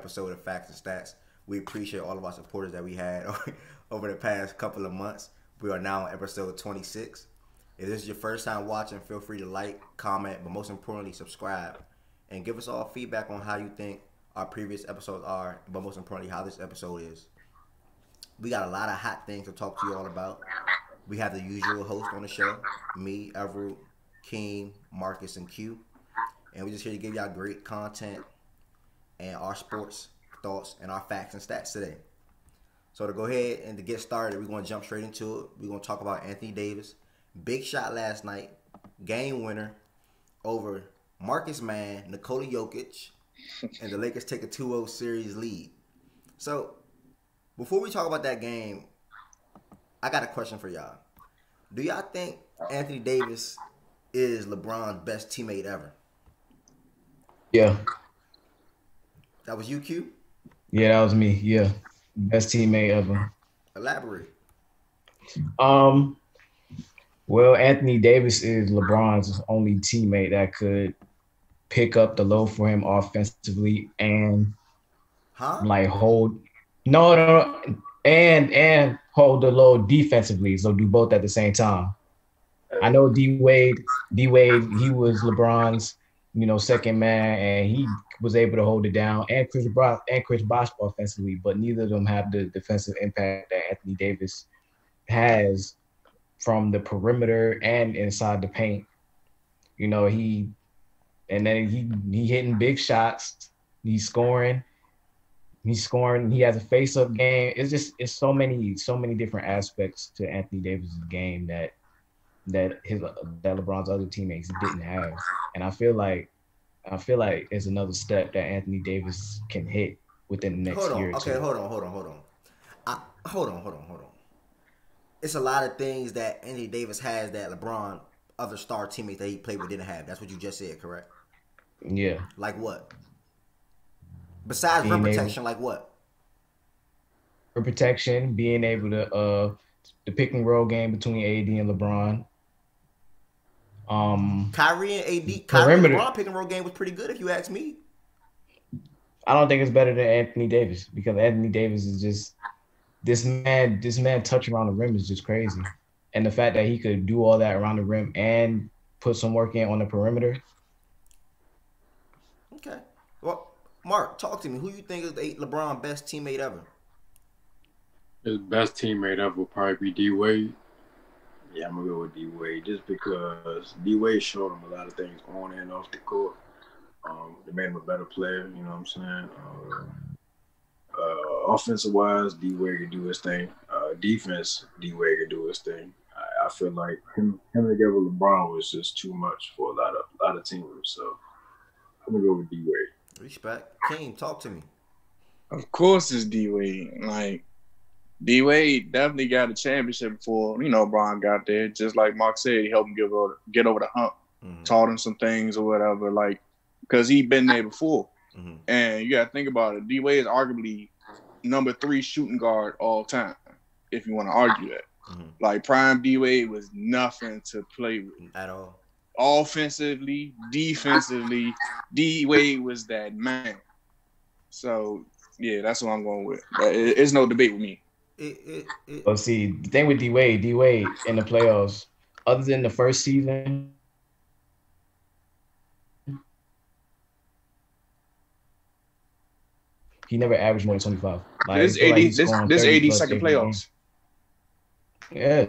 episode of Facts and Stats. We appreciate all of our supporters that we had over the past couple of months. We are now on episode 26. If this is your first time watching, feel free to like, comment, but most importantly, subscribe and give us all feedback on how you think our previous episodes are, but most importantly, how this episode is. We got a lot of hot things to talk to you all about. We have the usual host on the show, me, Everett, King, Marcus, and Q. And we're just here to give y'all great content and our sports thoughts and our facts and stats today. So to go ahead and to get started, we're going to jump straight into it. We're going to talk about Anthony Davis. Big shot last night, game winner over Marcus Mann, Nikola Jokic, and the Lakers take a 2-0 series lead. So before we talk about that game, I got a question for y'all. Do y'all think Anthony Davis is LeBron's best teammate ever? Yeah. That was you, Q? Yeah, that was me. Yeah. Best teammate ever. Elaborate. Um well, Anthony Davis is LeBron's only teammate that could pick up the load for him offensively and huh? like hold no, no, no and and hold the load defensively. So do both at the same time. I know D Wade, D Wade, he was LeBron's, you know, second man, and he was able to hold it down, and Chris Bosh and Chris Bosh offensively, but neither of them have the defensive impact that Anthony Davis has from the perimeter and inside the paint. You know, he and then he he hitting big shots, he's scoring, he's scoring, he has a face-up game. It's just it's so many, so many different aspects to Anthony Davis's game that that his that LeBron's other teammates didn't have. And I feel like I feel like it's another step that Anthony Davis can hit within the next hold on. year. okay, hold on, hold on, hold on. I, hold on, hold on, hold on. It's a lot of things that Anthony Davis has that LeBron, other star teammates that he played with, didn't have. That's what you just said, correct? Yeah. Like what? Besides Being rim able- protection, like what? For protection, being able to uh the pick and roll game between AD and LeBron. Um Kyrie and AD, Kyrie and LeBron pick and roll game was pretty good, if you ask me. I don't think it's better than Anthony Davis because Anthony Davis is just this man. This man touch around the rim is just crazy, and the fact that he could do all that around the rim and put some work in on the perimeter. Okay. Well, Mark, talk to me. Who you think is the LeBron best teammate ever? His best teammate ever will probably be D Wade. Yeah, I'm gonna go with D Wade just because D Wade showed him a lot of things on and off the court. Um, they made him a better player. You know what I'm saying? Uh, uh, offensive wise, D Wade can do his thing. Uh, defense, D Wade can do his thing. I, I feel like him him together with LeBron was just too much for a lot of a lot of teams. So I'm gonna go with D Wade. Respect. King, talk to me. Of course, it's D Wade. Like D Wade definitely got a championship before you know Bron got there. Just like Mark said, he helped him get over get over the hump, Mhm. taught him some things or whatever. Like because he been there before, Mhm. and you got to think about it. D Wade is arguably number three shooting guard all time, if you want to argue that. Mhm. Like prime D Wade was nothing to play with. At all. Offensively, defensively, D Wade was that man. So yeah, that's what I'm going with. It's no debate with me. It, it, it, But see, the thing with D Wade, D Wade in the playoffs, other than the first season, he never averaged more than twenty five. Like, this I feel like AD, this scoring this 30 AD plus second every game. playoffs. Yeah.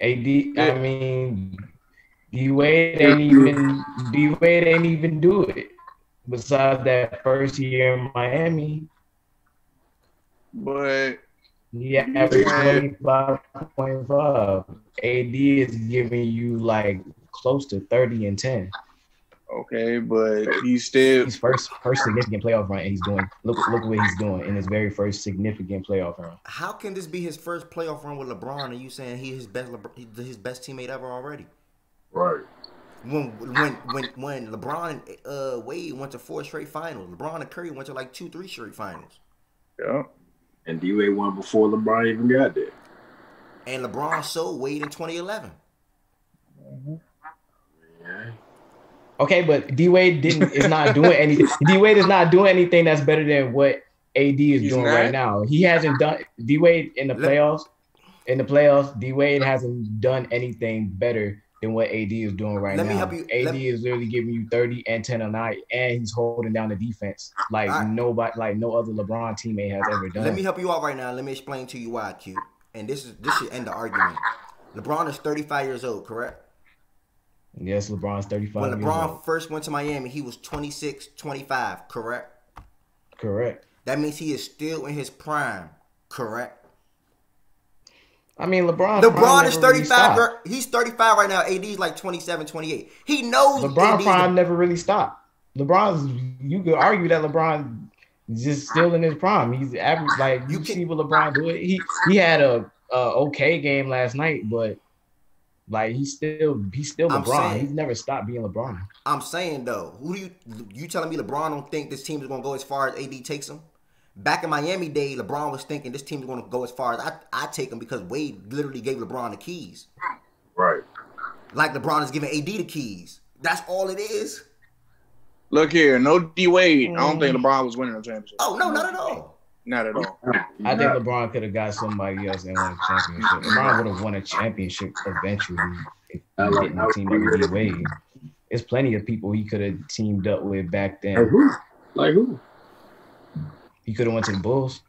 AD, I mean, D Wade ain't even D Wade ain't even do it. Besides that first year in Miami, But yeah, averaged Yeah. twenty five point five. AD is giving you like close to thirty and ten. okay, but he's still His first first significant playoff run, and he's doing look look what he's doing in his very first significant playoff run. how can this be his first playoff run with LeBron and you saying he his best LeBron, he's his best teammate ever already? Right. When when when when LeBron uh, Wade went to four straight finals, LeBron and Kyrie went to like two, three straight finals, yeah. And D Wade won before LeBron even got there. and LeBron sold Wade in 2011. Yeah. Mm-hmm. Okay, but D Wade didn't is not doing anything. D Wade is not doing anything that's better than what AD is He's doing not? right now. He hasn't done D Wade in the playoffs. In the playoffs, D Wade hasn't done anything better than what AD is doing right Let me now. help you- AD let- is literally giving you 30 and 10 a night, and he's holding down the defense like I- nobody, like no other LeBron teammate has ever done. Let me help you out right now. Let me explain to you why, Q. And this is this should end the argument. LeBron is 35 years old, correct? yes, LeBron's 35 When LeBron first went to Miami, he was 26, 25, correct? Correct. That means he is still in his prime, correct? I mean, LeBron. LeBron is never really 35. He's 35 right now. AD's like 27, 28. He knows LeBron AD's prime never really stopped. LeBron's you could argue that LeBron is just still in his prime. He's average like You you can- see what LeBron do. He he had a, a okay game last night, but like he's still he's still LeBron. saying- He's never stopped being LeBron. I'm saying though, who do you you telling me LeBron don't think this team is gonna go as far as AD takes him? Back in Miami day, LeBron was thinking this team is gonna go as far as I I take him because Wade literally gave LeBron the keys. Right. Like LeBron is giving AD the keys. That's all it is. Look here, no D Wade. I don't Mm. think LeBron was winning a championship. Oh no, not at all. Not at all. I think LeBron could have got somebody else and won a championship. LeBron would have won a championship eventually if he I didn't team up with D Wade. There's plenty of people he could have teamed up with back Like then. who? Like who? He could have went to the Bulls.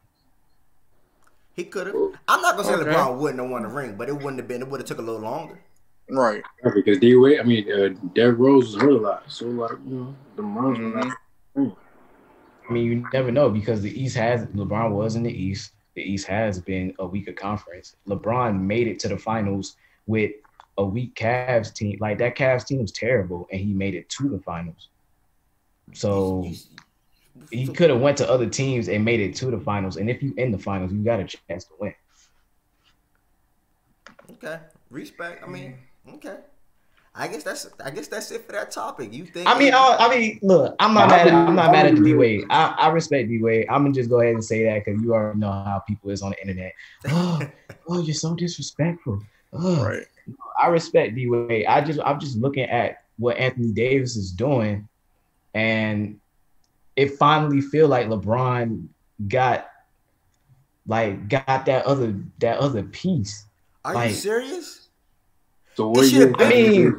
He could have. I'm not gonna say Okay. LeBron wouldn't have won the ring, but it wouldn't have been. It would have took a little longer. Right. Because D Wade, I mean, uh, Derrick Rose was hurt a lot. So, like, you know, the runs were not. I mean, you never know because the East has LeBron was in the East. The East has been a weaker conference. LeBron made it to the finals with a weak Cavs team. Like that Cavs team was terrible, and he made it to the finals. So He's- he could have went to other teams and made it to the finals. And if you in the finals, you got a chance to win. Okay, respect. I mean, okay. I guess that's. I guess that's it for that topic. You think? I mean, I, I mean, look, I'm not mad. At, I'm not mad at the D Wade. I, I respect D Wade. I'm gonna just go ahead and say that because you already know how people is on the internet. Oh, oh you're so disrespectful. Oh, Right. I respect D Wade. I just I'm just looking at what Anthony Davis is doing, and it finally feel like LeBron got like got that other that other piece. Are like- you serious? So, what It year, I mean-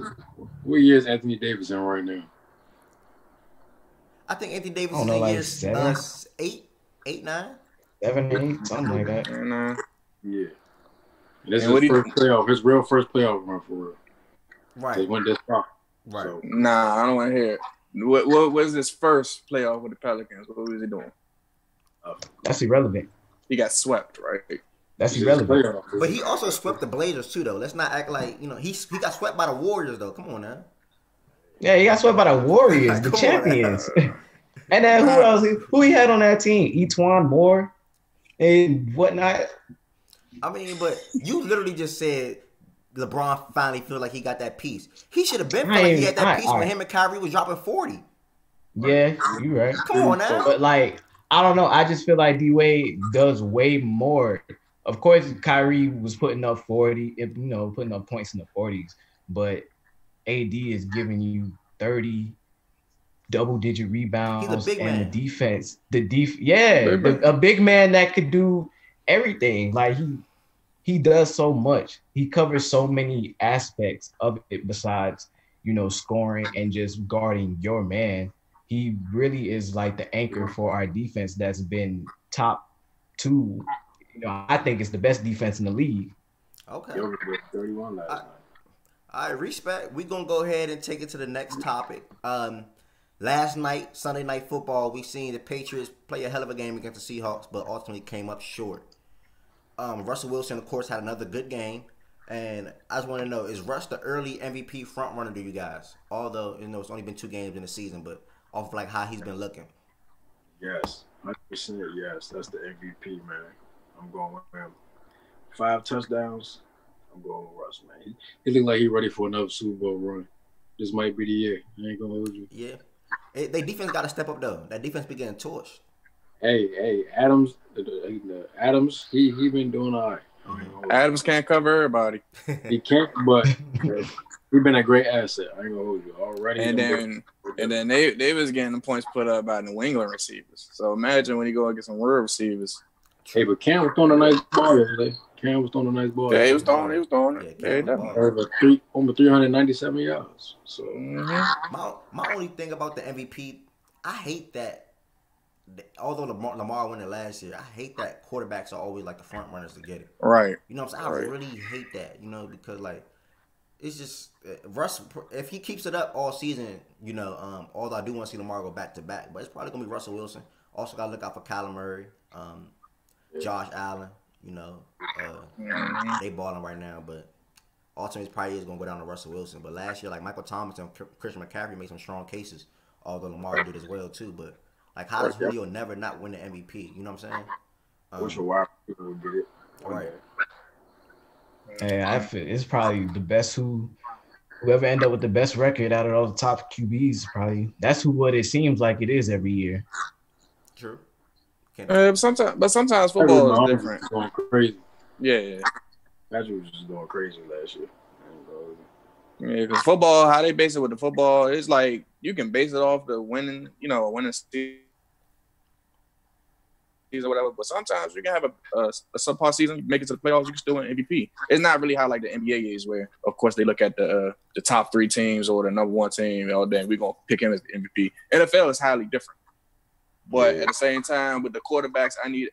what year is Anthony Davis in right now? I think Anthony Davis is know, in like years seven? uh, s- eight, eight, nine. Seven, eight, something like that. And uh, Yeah. And this And what is do his you- first playoff, his real first playoff run for real. They Right, went this far. right. So, nah, I don't want to hear it. What, what was his first playoff with the Pelicans? What was he doing? Uh, that's irrelevant. He got swept, right? That's this irrelevant. But he also swept the Blazers too, though. Let's not act like you know he he got swept by the Warriors though. Come on now. Yeah, he got swept by the Warriors, the champions. and then who else? Who he had on that team? E'Twaun Moore and whatnot. I mean, but you literally just said LeBron finally feel like he got that piece. He should have been I feeling like he had that I- piece when I- him and Kyrie was dropping forty. Yeah, you're right. Come on now. But like, I don't know. I just feel like D Wade does way more. Of course, Kyrie was putting up forty, you know, putting up points in the forties, but AD is giving you thirty double digit rebounds big and man. the defense. The def, yeah, Big the- man. a big man that could do everything. Like he he does so much. He covers so many aspects of it besides, you know, scoring and just guarding your man. He really is like the anchor for our defense that's been top two. You know, I think it's the best defense in the league. Okay. He only did 31 last night. All right, respect. We're gonna go ahead and take it to the next topic. Um, last night, Sunday night football, we seen the Patriots play a hell of a game against the Seahawks, but ultimately came up short. Um, Russell Wilson, of course, had another good game, and I just want to know: Is Russ the early MVP front runner to you guys? Although you know it's only been two games in the season, but off of, like how he's been looking. Yes, 100% yes. That's the MVP, man. I'm going with him. Five touchdowns. I'm going with Russ, man. He, he looked like he ready for another Super Bowl run. This might be the year. I ain't gonna hold you. Yeah, it, they defense got to step up though. That defense be getting torched. Hey, hey, Adams, the, the, the Adams, he he been doing all right. I ain't gonna hold you. Adams can't cover everybody. He can't, but We've been a great asset. I ain't gonna hold you already. And then and then they they was getting the points put up by New England receivers. So imagine when you go and get some real receivers. hey, but Cam was throwing a nice ball yesterday. Cam was throwing a nice ball. Yeah, he was throwing, he was throwing Yeah, it. Cam Yeah, was definitely. balling. over three over three hundred ninety seven yards. So Mhm. My my only thing about the MVP, I hate that. Although Lamar, Lamar won it last year, I hate that quarterbacks are always like the front runners to get it. Right. You know what I'm saying? I Right. really hate that. You know because like it's just uh, Russ. If he keeps it up all season, you know, um, although I do want to see Lamar go back to back, but it's probably gonna be Russell Wilson. Also got to look out for Kyler Murray, um, Josh Allen. You know, uh, Mhm. they balling right now, but ultimately it's probably is gonna go down to Russell Wilson. But last year, like Michael Thomas and Chr- Christian McCaffrey made some strong cases, although Lamar did as well too. But like, how does Right. Julio never not win the MVP? You know what I'm saying? I wish a Um, while people would get it. Right. day. And I feel it's probably the best who whoever end up with the best record out of all the top QBs. Probably that's who what it seems like it is every year. true. Can't- Uh, sometimes, but sometimes football is different. Going crazy. Yeah, yeah. Patrick was just going crazy last year. I ain't gonna hold you. Yeah, because football, how they base it with the football, it's like you can base it off the winning, you know, winning season or whatever. But sometimes you can have a, a, a subpar season, make it to the playoffs, you can still win MVP. It's not really how like the NBA is, where of course they look at the uh, the top three teams or the number one team. Oh, then we're gonna pick him as the MVP. NFL is highly different. But at the same time, with the quarterbacks, I need.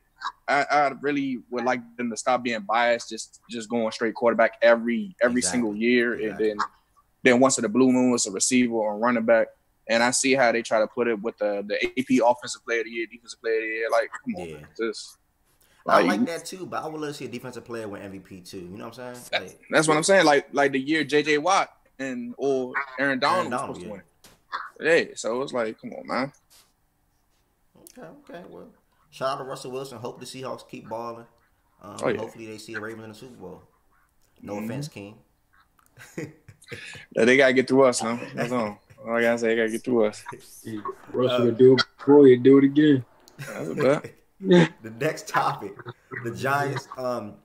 I, I really would like them to stop being biased, just just going straight quarterback every every Exactly. single year, Exactly. and then then once in the blue moon, it's a receiver or a running back. And I see how they try to put it with the the AP offensive player of the year, defensive player of the year. Like, come on, Yeah. man, just I like, like that too, but I would love to see a defensive player win MVP too. You know what I'm saying? Like, that's what I'm saying. Like like the year JJ Watt and or Aaron Donald was Donald, supposed yeah. to win. it. Yeah, so it's like, come on, man. okay, okay, well, shout out to Russell Wilson. Hope the Seahawks keep balling. Um, Oh, yeah. Hopefully they see the Ravens in the Super Bowl. No Mhm. offense, King. They gotta get through us, man. That's all. All I gotta say, they gotta get through us. He- Russell would do it before he do it again. That's a the next topic, the Giants. Um,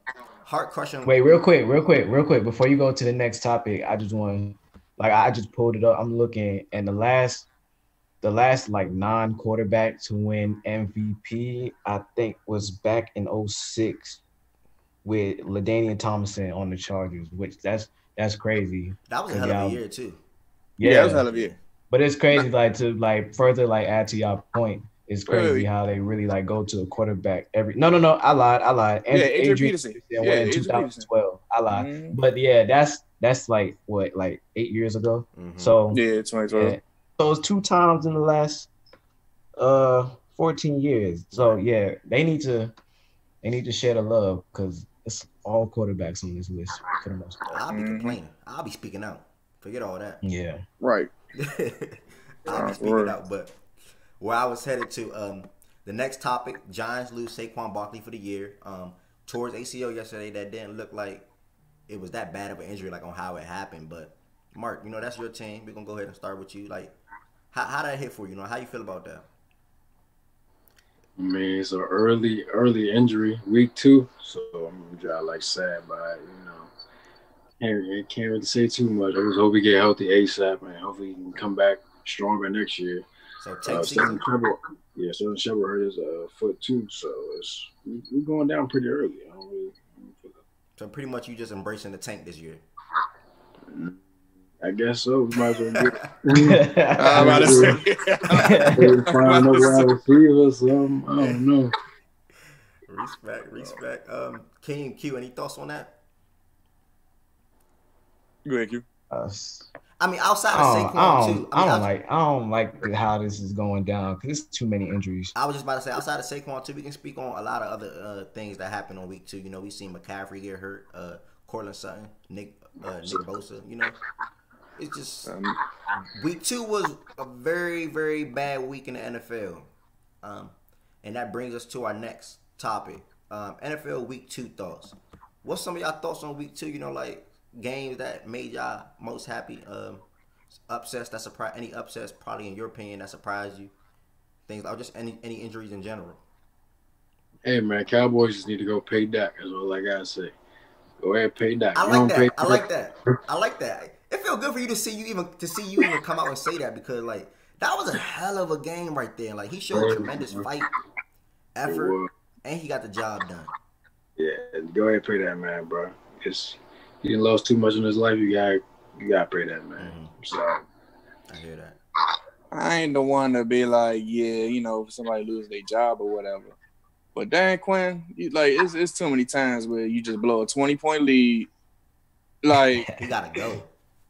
heart crushing. Wait, real quick, real quick, real quick. Before you go to the next topic, I just want, like, I just pulled it up. I'm looking, and the last, the last like non quarterback to win MVP, I think, was back in 06 with LaDainian Tomlinson on the Chargers, which that's that's crazy. That was a hell of a year too. Yeah, it was hell of a year. But it's crazy, like to like further like add to your point. It's crazy Wait. how they really like go to a quarterback every. No, no, no. I lied. I lied. And Yeah, Adrian Peterson. Yeah, Yeah, went in Adrian 2012. I lied. Mhm. But yeah, that's that's like what like eight years ago. Mhm. So Yeah, 2012. yeah. so it's two times in the last uh 14 years. So yeah, they need to they need to share the love because it's all quarterbacks on this list for the most part. I'll be Mhm. complaining. I'll be speaking out. Forget all that. Yeah. Right. I'll Nah, be for speaking out. But where I was headed to, um, the next topic: Giants lose Saquon Barkley for the year. Um, towards ACL yesterday, that didn't look like it was that bad of an injury, like on how it happened. But Mark, you know that's your team. We're gonna go ahead and start with you. Like, how how that hit for you? You know, how you feel about that? I mean, it's an early, early injury, week two. So I'm just like sad by it, you know. Can't, can't really say too much. I just hope he get healthy ASAP and hopefully he can come back stronger next year. So tank Uh, season. Sterling yeah, Sterling Shepard hurt his uh, foot too, so it's we're going down pretty early. I don't really, I don't feel So pretty much you just embracing the tank this year. I guess so. We might as well get I'm about to say. find another wide receiver or something. I don't know. Respect, respect. Um, King Q, any thoughts on that? Go ahead, Q. Uh, I mean, outside of don't, Saquon I too. don't, I, mean, I don't outs- like I don't like how this is going down because it's too many injuries. I was just about to say, outside of Saquon too, we can speak on a lot of other uh, things that happened on week two. You know, we seen McCaffrey get hurt, uh, Courtland Sutton, Nick, uh, Nick Bosa. You know, it's just Um, week two was a very, very bad week in the NFL, um, and that brings us to our next topic: um, NFL Week Two thoughts. What's some of y'all thoughts on Week Two? You know, like games that made y'all most happy. Um, upsets that surprise any upsets probably in your opinion that surprised you. Things or just any any injuries in general. Hey man, Cowboys just need to go pay Dak. That's all I gotta say. Go ahead, pay Dak. I like that. I like that. I like that. it felt good for you to see you even to see you even come out and say that because like that was a hell of a game right there. Like he showed tremendous fight, effort, and he got the job done. Yeah, go ahead pay that man, bro. Cause he didn't lost too much in his life. You got you gotta pray that man. Mhm. So I hear that. I ain't the one to be like, yeah, you know, if somebody lose their job or whatever. But Dan Quinn, you, like, it's, it's too many times where you just blow a twenty point lead, like you gotta go.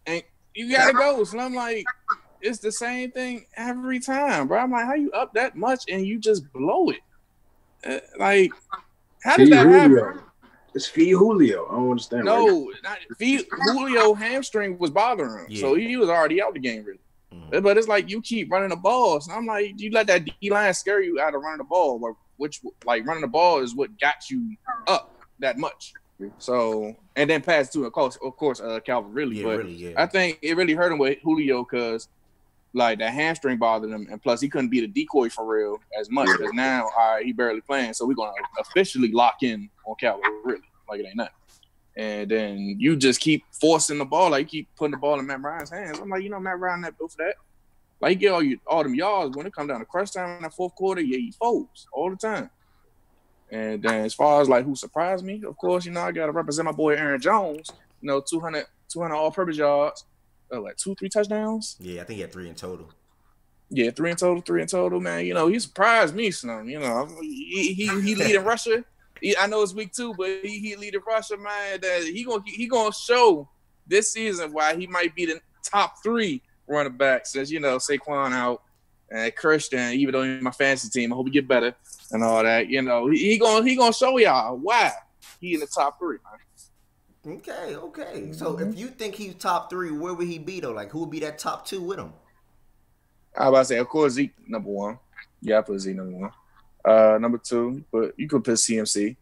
And you gotta go. So I'm like, it's the same thing every time, bro. I'm like, how you up that much and you just blow it? Uh, like, how did that happen? Julio. It's feed Julio. I don't understand. why- No, not, V- Julio hamstring was bothering him, so he was already out the game. Really. Mhm. But it's like you keep running the ball. So I'm like, you let that D line scare you out of running the ball, where- which like running the ball is what got you up that much. So and then pass to of course, of course, uh, Calvin Ridley. Yeah, but really, yeah. I think it really hurt him with Julio because like the hamstring bothered him, and plus he couldn't be the decoy for real as much. Because now, all right, he barely playing, so we're gonna officially lock in on Calvin Ridley, like it ain't nothing. And then you just keep forcing the ball, like you keep putting the ball in Matt Ryan's hands. I'm like, you know, Matt Ryan not built for that. Like he get all you all them yards when it come down to crunch time in that fourth quarter, yeah, he folds all the time. And then as far as like who surprised me, of course, you know, I gotta represent my boy Aaron Jones. You know, 200, 200 all-purpose yards, uh, like two, three touchdowns. yeah, I think he had three in total. Yeah, three in total, three in total, man. You know, he surprised me, son. You know, he he, he leading Russia. He, I know it's week two, but he, he leading Russia, man. That he gonna he gonna show this season why he might be the top three running back since you know Saquon out and Christian, even though he's my fantasy team, I hope he get better and all that. You know, he, he gonna he gonna show y'all why he in the top three, man. Okay, okay. So Mm-hmm. if you think he's top three, where would he be though? Like who would be that top two with him? I was about to say, of course, Zeke number one. Yeah, I put Zeke number one. Uh, number two, but you could put CMC,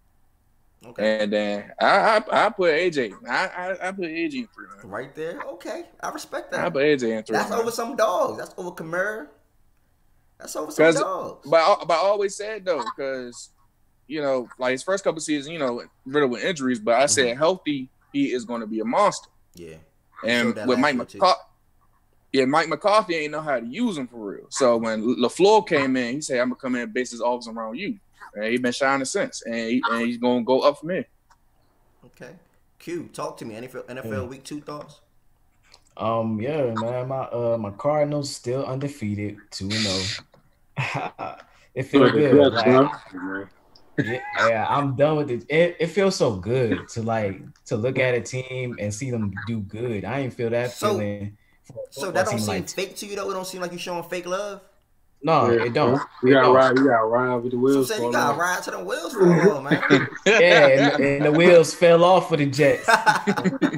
Okay. and then I I, I put AJ. I, I I put AJ in three. Man. Right there. Okay. I respect that. I that. put AJ in three. That's man. over some dogs. That's over Kamara. That's over some dogs. But but I always said though, because you know, like his first couple seasons, you know, riddled with injuries. But I said healthy, he is going to be a monster. yeah. And with Mike year, too. McCarthy, yeah, Mike McCarthy ain't know how to use him for real. So when LaFleur came in, he said, "I'm gonna come in and base his offense around you." And he's been shining since, and, he, and he's gonna go up from here. Okay. Q, talk to me. NFL, NFL Week Two thoughts. Um, yeah, man, my uh my Cardinals still undefeated, two and zero. It feels good. Like, man. Yeah, yeah, I'm done with it. it. It feels so good to like to look at a team and see them do good. I ain't feel that So- feeling. So that don't seem like- fake to you though. It don't seem like you showing fake love. no, Yeah, it don't. We It got don't. ride. We gotta ride with the So wheels. saying you got off. to ride to the wheels for a while, man. Yeah, and, and the wheels fell off for the Jets.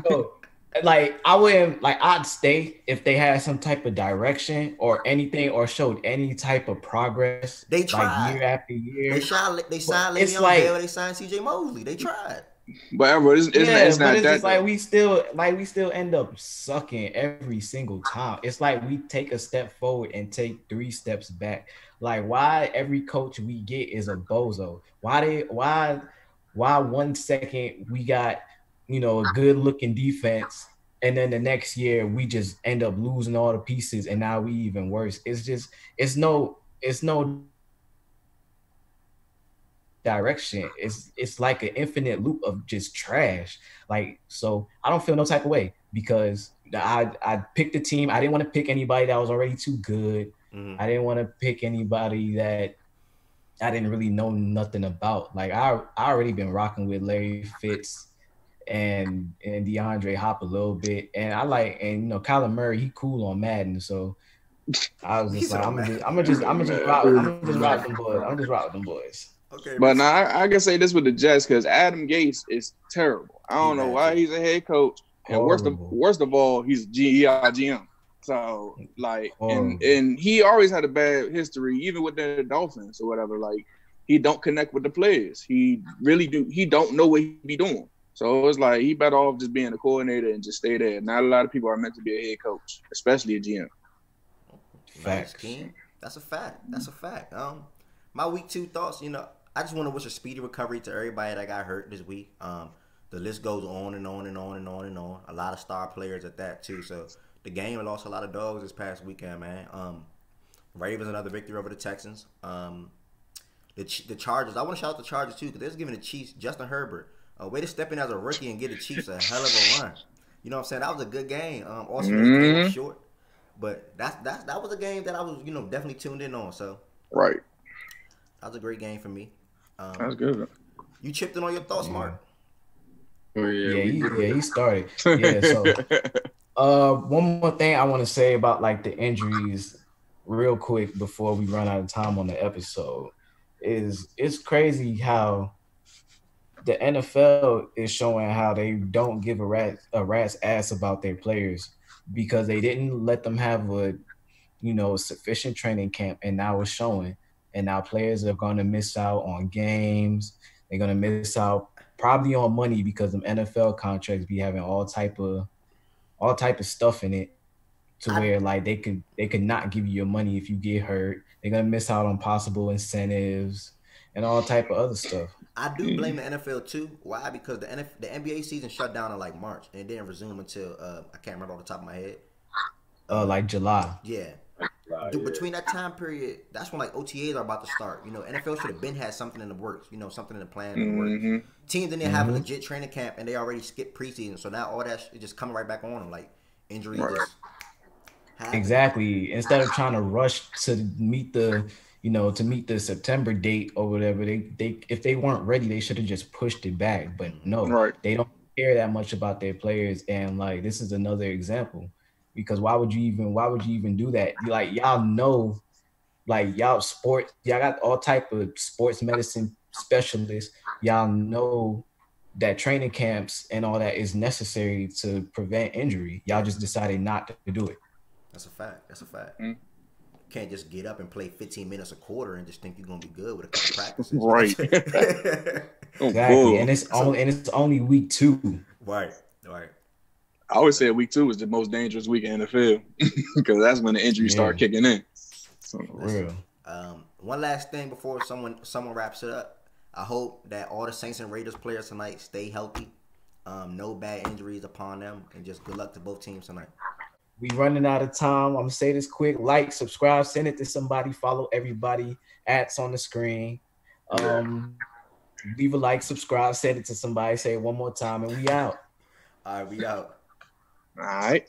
So, like I wouldn't like I'd stay if they had some type of direction or anything or showed any type of progress. They tried. like year after year. They signed. They signed it's Le'Veon like- Bell. They signed C.J. Mosley. They tried. But bro, it's, it's, yeah, not, but it's that. just like we still like we still end up sucking every single time. It's like we take a step forward and take three steps back. Like why every coach we get is a bozo? Why they why why one second we got you know a good looking defense and then the next year we just end up losing all the pieces and now we even worse. It's just it's no it's no direction. It's it's like an infinite loop of just trash. Like so, I don't feel no type of way because I I picked a team. I didn't want to pick anybody that was already too good. Mhm. I didn't want to pick anybody that I didn't really know nothing about. Like I I already been rocking with Larry Fitz and and DeAndre Hop a little bit, and I like and you know Kyler Murray he cool on Madden, so I was He's just like I'm gonna just I'm gonna just I'm gonna just rock I'm gonna just rock them boys. I'm just rock them boys. Okay. But now I, I can say this with the Jets because Adam Gase is terrible. I don't He know why he's a head coach, and worst of worst of all, he's G- uh, So like, Horrible. and and he always had a bad history, even with the Dolphins or whatever. Like he don't connect with the players. He really do. He don't know what he be doing. So it was like he better off just being a coordinator and just stay there. Not a lot of people are meant to be a head coach, especially a GM. Nice, Facts. That's a fact. That's a fact. Um, my week two thoughts. You know, I just want to wish a speedy recovery to everybody that got hurt this week. Um, the list goes on and on and on and on and on. A lot of star players at that too. So the game lost a lot of dogs this past weekend, man. Um, Ravens another victory over the Texans. Um, the the Chargers. I want to shout out the Chargers too because they're giving the Chiefs Justin Herbert a way to step in as a rookie and get the Chiefs a hell of a run. You know what I'm saying? That was a good game. Um, also mm-hmm. short, but that's that's that was a game that I was you know definitely tuned in on. So right, that was a great game for me. Um, That's good. You chipped in on your thoughts, Mark. Oh, yeah, yeah, he, yeah, he started. Yeah, so uh, one more thing I want to say about like the injuries, real quick before we run out of time on the episode, is it's crazy how the NFL is showing how they don't give a rat a rat's ass about their players because they didn't let them have a you know sufficient training camp, and now it's showing. And now players are going to miss out on games. They're going to miss out probably on money because them NFL contracts be having all type of all type of stuff in it to where like they could they could not give you your money if you get hurt. They're gonna miss out on possible incentives and all type of other stuff. I do blame the NFL too. Why? Because the NF, the NBA season shut down in like March and it didn't resume until uh, I can't remember off the top of my head. Uh, like July. Yeah. Dude, between that time period, that's when like OTAs are about to start. You know, NFL should have been had something in the works. You know, something in the plan. Mm-hmm. works. Teams didn't mm-hmm. have a mm-hmm. legit training camp, and they already skipped preseason. So now all that is just coming right back on them, like injuries. Right. Exactly. Instead of trying to rush to meet the, you know, to meet the September date or whatever, they they if they weren't ready, they should have just pushed it back. But no, right. they don't care that much about their players. And like this is another example because why would you even why would you even do that? Like y'all know, like y'all sport, y'all got all type of sports medicine specialists. Y'all know that training camps and all that is necessary to prevent injury. Y'all just decided not to do it. That's a fact. That's a fact. Mm. Can't just get up and play 15 minutes a quarter and just think you're gonna be good with a couple practices. right. exactly. And it's only and it's only week two. Right. Right. I always say week two is the most dangerous week in the field because that's when the injuries yeah. start kicking in. So, real. Um, one last thing before someone someone wraps it up. I hope that all the Saints and Raiders players tonight stay healthy. Um, no bad injuries upon them, and just good luck to both teams tonight. We running out of time. I'm gonna say this quick: like, subscribe, send it to somebody, follow everybody. Ads on the screen. Um, leave a like, subscribe, send it to somebody. Say it one more time, and we out. All right, we out. All right.